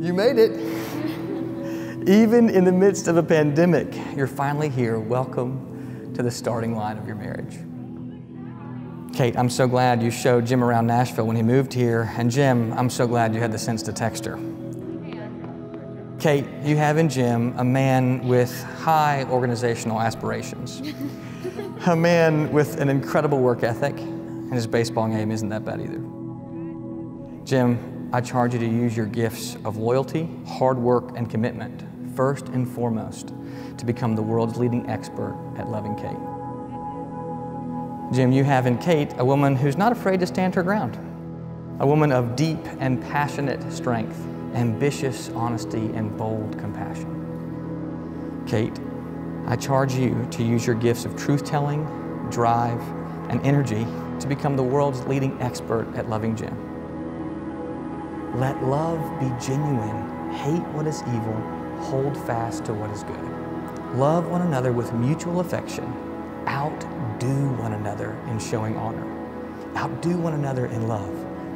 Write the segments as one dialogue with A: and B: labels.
A: You made it. Even in the midst of a pandemic, you're finally here. Welcome to the starting line of your marriage. Kate, I'm so glad you showed Jim around Nashville when he moved here. And Jim, I'm so glad you had the sense to text her. Kate, you have in Jim a man with high organizational aspirations, a man with an incredible work ethic, and his baseball game isn't that bad either. Jim, I charge you to use your gifts of loyalty, hard work, and commitment, first and foremost, to become the world's leading expert at loving Kate. Jim, you have in Kate a woman who's not afraid to stand her ground, a woman of deep and passionate strength, ambitious honesty, and bold compassion. Kate, I charge you to use your gifts of truth telling, drive, and energy to become the world's leading expert at loving Jim. Let love be genuine, hate what is evil, hold fast to what is good. Love one another with mutual affection, outdo one another in showing honor, outdo one another in love.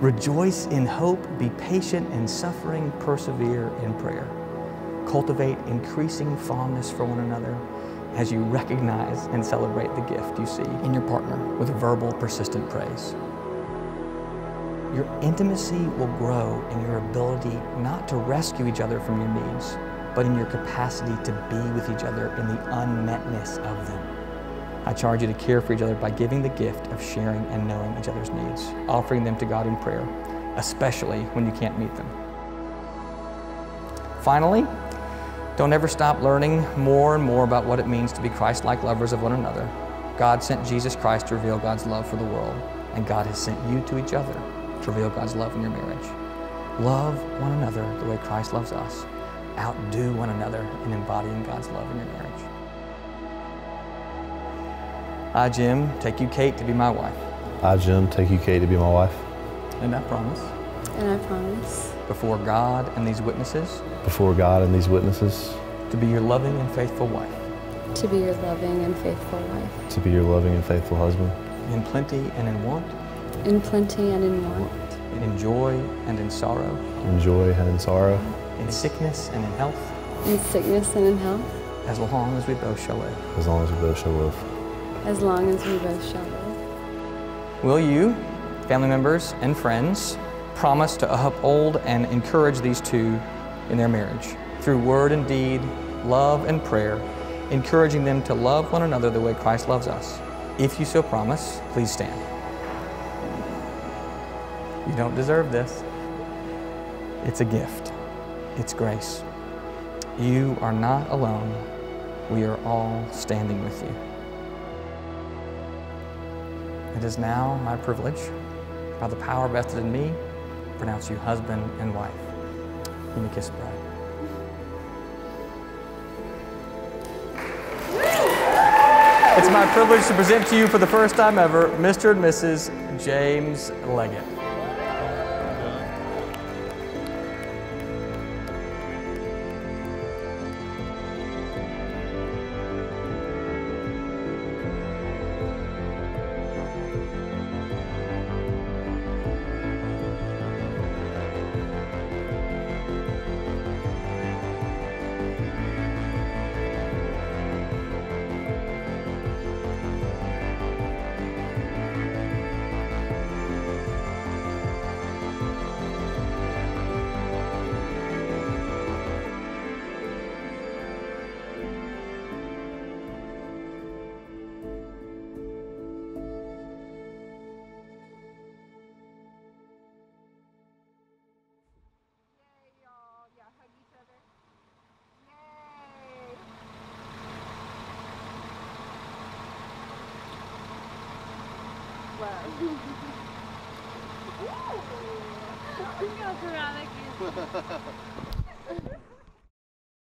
A: Rejoice in hope, be patient in suffering, persevere in prayer. Cultivate increasing fondness for one another as you recognize and celebrate the gift you see in your partner with verbal, persistent praise. Your intimacy will grow in your ability not to rescue each other from your needs, but in your capacity to be with each other in the unmetness of them. I charge you to care for each other by giving the gift of sharing and knowing each other's needs, offering them to God in prayer, especially when you can't meet them. Finally, don't ever stop learning more and more about what it means to be Christ like lovers of one another. God sent Jesus Christ to reveal God's love for the world, and God has sent you to each other to reveal God's love in your marriage. Love one another the way Christ loves us. Outdo one another in embodying God's love in your marriage. I, Jim, take you, Kate, to be my wife.
B: I, Jim, take you, Kate, to be my wife.
A: And I promise.
C: And I promise.
A: Before God and these witnesses.
B: Before God and these witnesses.
A: To be your loving and faithful wife.
C: To be your loving and faithful wife.
B: To be your loving and faithful husband.
A: In plenty and in want.
C: In plenty and in want.
A: In joy and in sorrow.
B: In joy and in sorrow.
A: In sickness and in health.
C: In sickness and in health.
A: As long as we both shall live.
B: As long as we both shall live.
C: As long as we both shall live.
A: Will you, family members and friends, promise to uphold and encourage these two in their marriage through word and deed, love and prayer, encouraging them to love one another the way Christ loves us? If you so promise, please stand. You don't deserve this. It's a gift. It's grace. You are not alone. We are all standing with you. It is now my privilege, by the power vested in me, to pronounce you husband and wife. You may kiss bride. It's my privilege to present to you for the first time ever Mr. and Mrs. James Leggett.
D: Ooh. Gonna throw out that